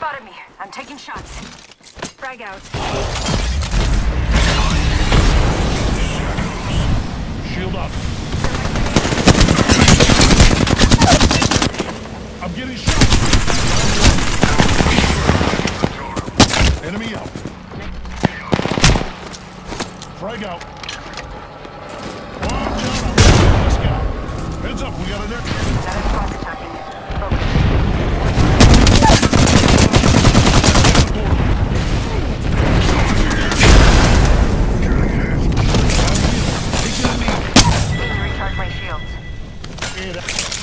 spotted me. I'm taking shots. Frag out. Shield up. I'm getting shot. Enemy out. Frag out. Watch out. Heads up, we got a. shields.